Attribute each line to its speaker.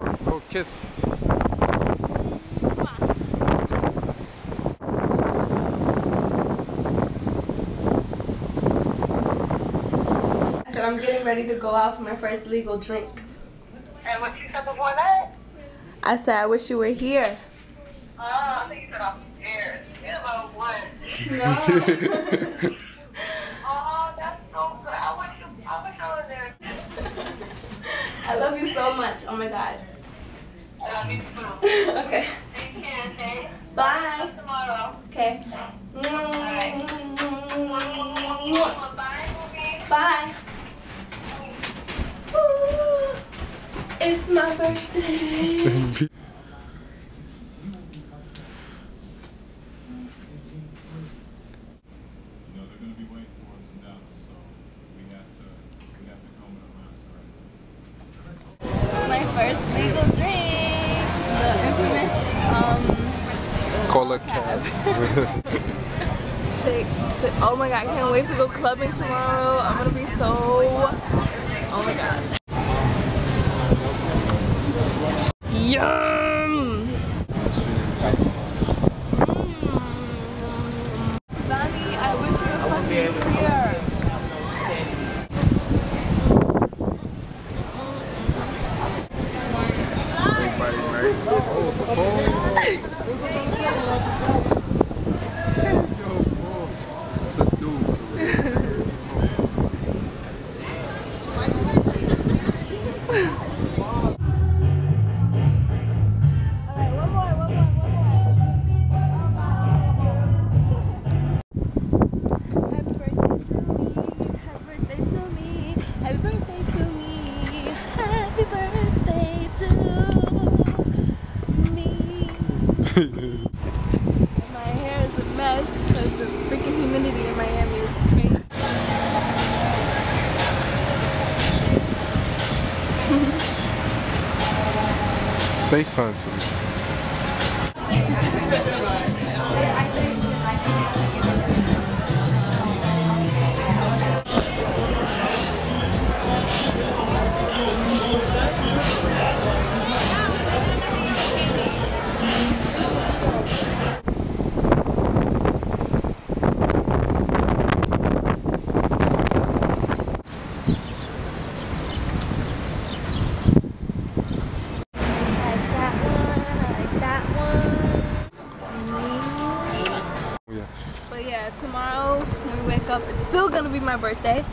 Speaker 1: Oh, kiss.
Speaker 2: I said I'm getting ready to go out for my first legal drink.
Speaker 3: And what you said before that?
Speaker 2: I said I wish you were here.
Speaker 3: Oh, I think you said off the stairs. Yeah, about what?
Speaker 2: No.
Speaker 3: Oh, that's so good. I wish you, I wish I was there.
Speaker 2: I love you so much. Oh my god.
Speaker 3: Love you too.
Speaker 2: okay.
Speaker 3: Take care, okay?
Speaker 2: Bye.
Speaker 3: Tomorrow.
Speaker 2: Okay.
Speaker 3: Bye.
Speaker 2: It's my birthday.
Speaker 4: You know, they're gonna be waiting for us in Dallas, so we have to, we have to come with a master
Speaker 2: my first legal drink. The infamous um
Speaker 1: Cola cab.
Speaker 2: shake. shake. Oh my god, I can't wait to go clubbing tomorrow. I'm gonna be so oh my god. Yum! Birthday to me. Happy birthday to me. Happy birthday to me. My hair is a mess because the freaking humidity in Miami is crazy.
Speaker 1: Say something to me.
Speaker 2: tomorrow when we wake up, it's still gonna be my birthday.